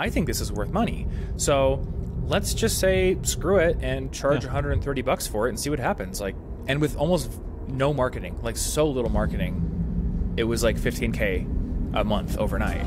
I think this is worth money. So let's just say screw it and charge Yeah. 130 bucks for it and see what happens. Like, and with almost no marketing, like so little marketing, it was like 15k a month overnight.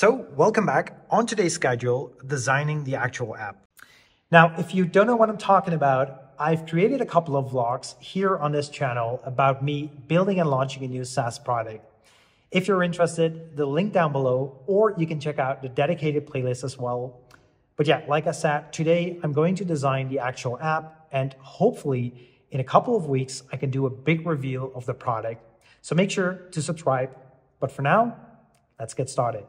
So, welcome back. On today's schedule, designing the actual app. Now, if you don't know what I'm talking about, I've created a couple of vlogs here on this channel about me building and launching a new SaaS product. If you're interested, the link down below, or you can check out the dedicated playlist as well. But yeah, like I said, today I'm going to design the actual app, and hopefully, in a couple of weeks, I can do a big reveal of the product. So make sure to subscribe. But for now, let's get started.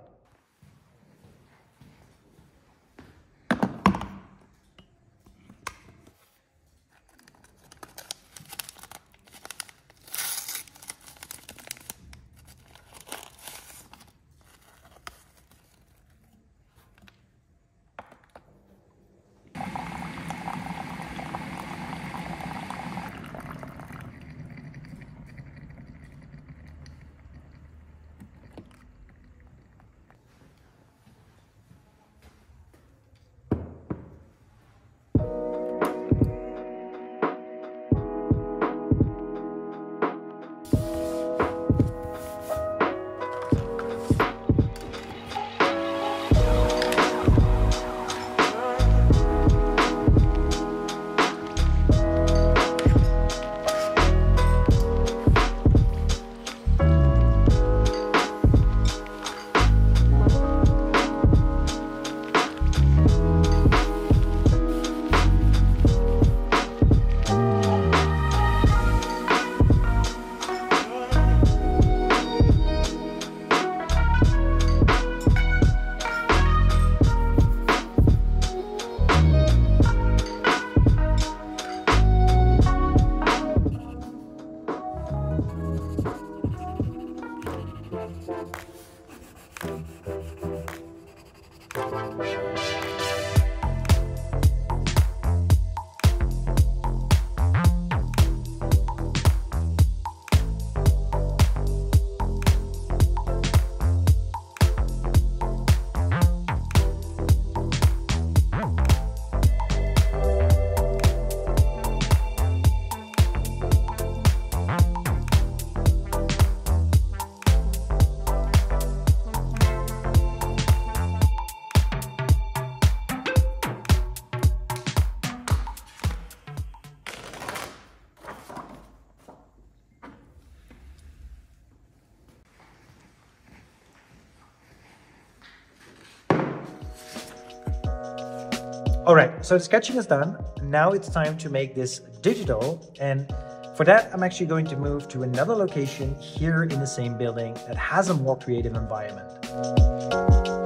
All right, so the sketching is done. Now it's time to make this digital. And for that, I'm actually going to move to another location here in the same building that has a more creative environment.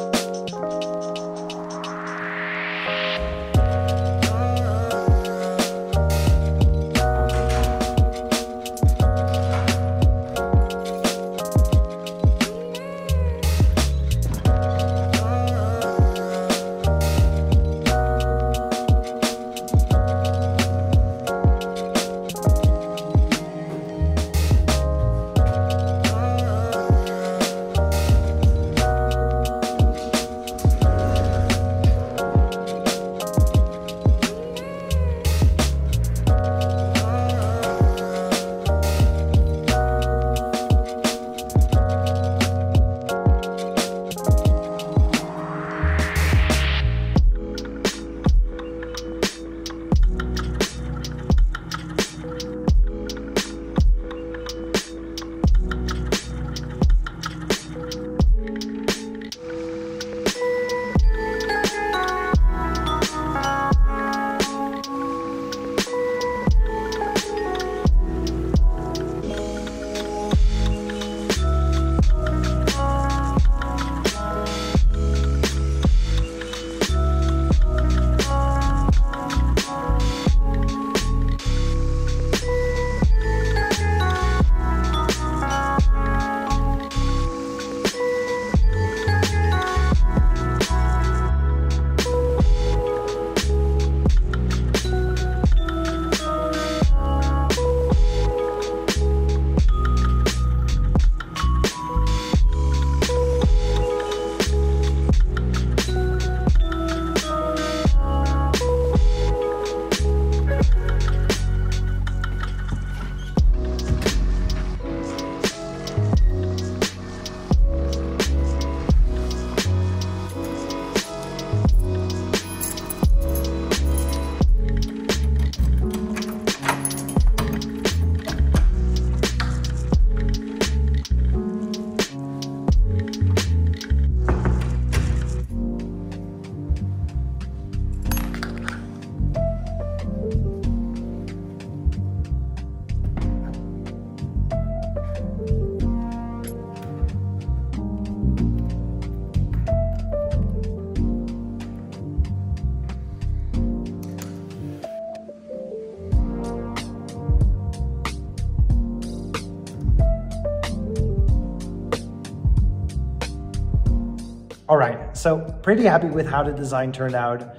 All right, so pretty happy with how the design turned out.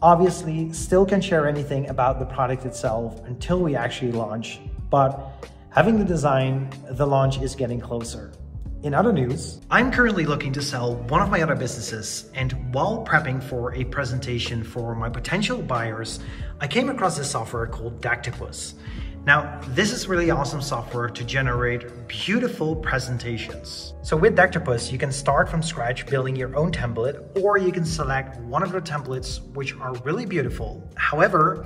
Obviously, still can't share anything about the product itself until we actually launch, but having the design, the launch is getting closer. In other news, I'm currently looking to sell one of my other businesses, and while prepping for a presentation for my potential buyers, I came across this software called Decktopus. Now, this is really awesome software to generate beautiful presentations. So with Decktopus, you can start from scratch building your own template, or you can select one of the templates which are really beautiful. However,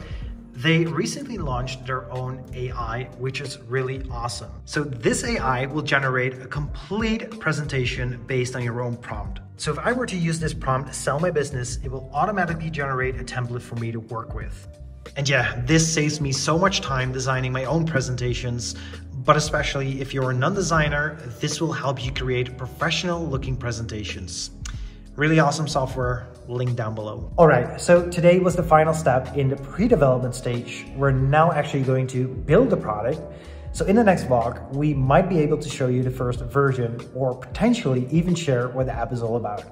they recently launched their own AI, which is really awesome. So this AI will generate a complete presentation based on your own prompt. So if I were to use this prompt sell my business, it will automatically generate a template for me to work with. And yeah, this saves me so much time designing my own presentations, but especially if you're a non-designer, this will help you create professional looking presentations. Really awesome software, link down below. All right, so today was the final step in the pre-development stage. We're now actually going to build the product. So in the next vlog, we might be able to show you the first version or potentially even share what the app is all about.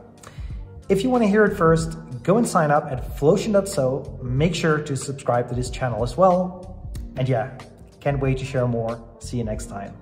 If you want to hear it first, go and sign up at flowtion.so. Make sure to subscribe to this channel as well. And yeah, can't wait to share more. See you next time.